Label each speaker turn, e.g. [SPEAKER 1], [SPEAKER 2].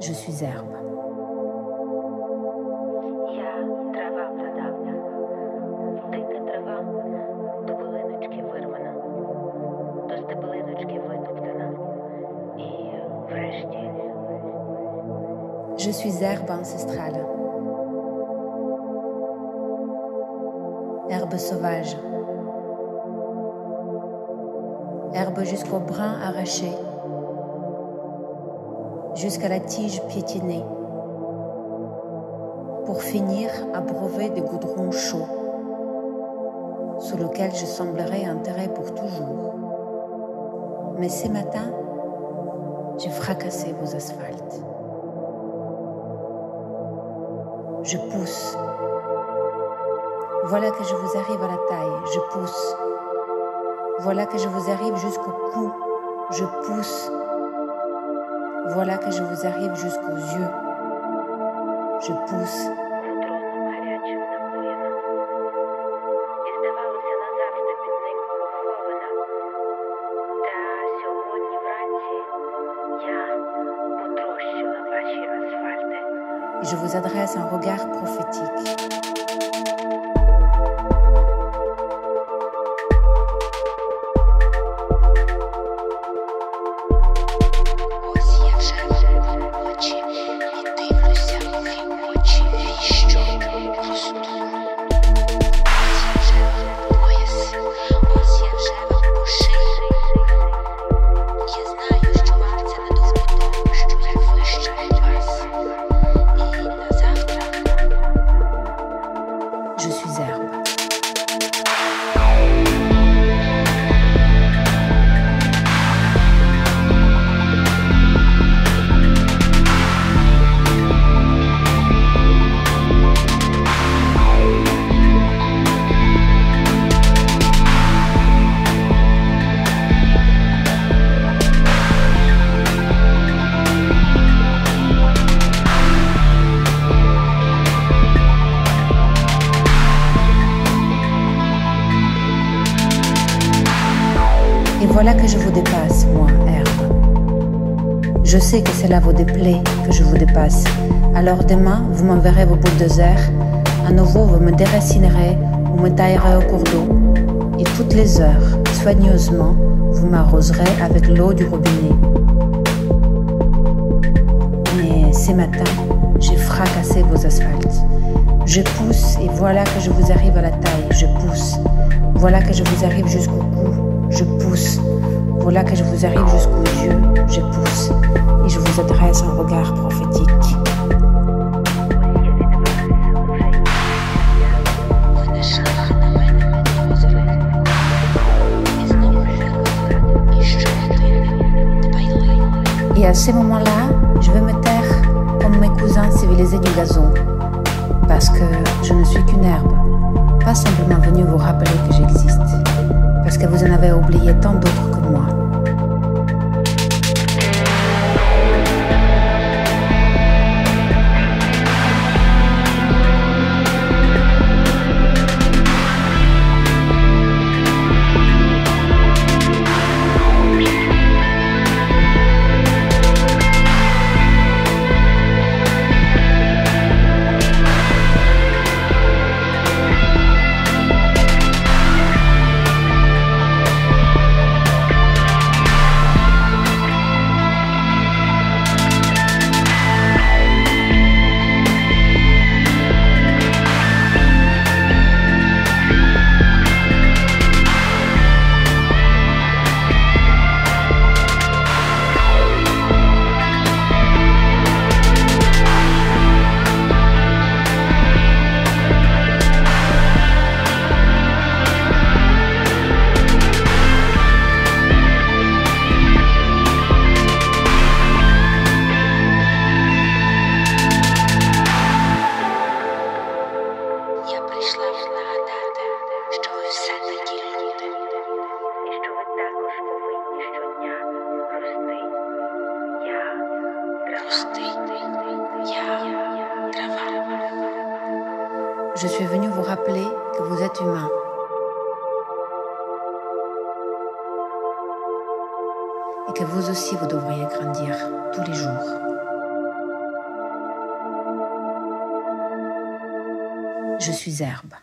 [SPEAKER 1] je suis herbe. Je suis herbe ancestrale. Herbe sauvage. Herbe jusqu'au brin arraché Jusqu'à la tige piétinée. Pour finir abreuvé de goudrons chauds. Sous lequel je semblerais enterré pour toujours. Mais ce matin, j'ai fracassé vos asphaltes. Je pousse. Voilà que je vous arrive à la taille, je pousse. Voilà que je vous arrive jusqu'au cou, je pousse. Voilà que je vous arrive jusqu'aux yeux. Je pousse. Je vous adresse un regard prophétique. Et voilà que je vous dépasse, moi, herbe. Je sais que cela vous déplaît que je vous dépasse. Alors demain, vous m'enverrez vos bulldozers. À nouveau, vous me déracinerez ou me taillerez au cours d'eau. Et toutes les heures, soigneusement, vous m'arroserez avec l'eau du robinet. Mais ce matin, j'ai fracassé vos asphaltes. Je pousse et voilà que je vous arrive à la taille. Je pousse. Voilà que je vous arrive jusqu'au cou. Je pousse. Voilà que je vous arrive jusqu'aux yeux. Je pousse. Et je vous adresse un regard prophétique. Et à ce moment-là, je vais me taire comme mes cousins civilisés du gazon. Parce que je ne suis qu'une herbe, pas simplement venue vous rappeler que j'existe. Parce que vous en avez oublié tant d'autres que moi. je suis venu vous rappeler que vous êtes humain. Et que vous aussi, vous devriez grandir tous les jours. Je suis herbe.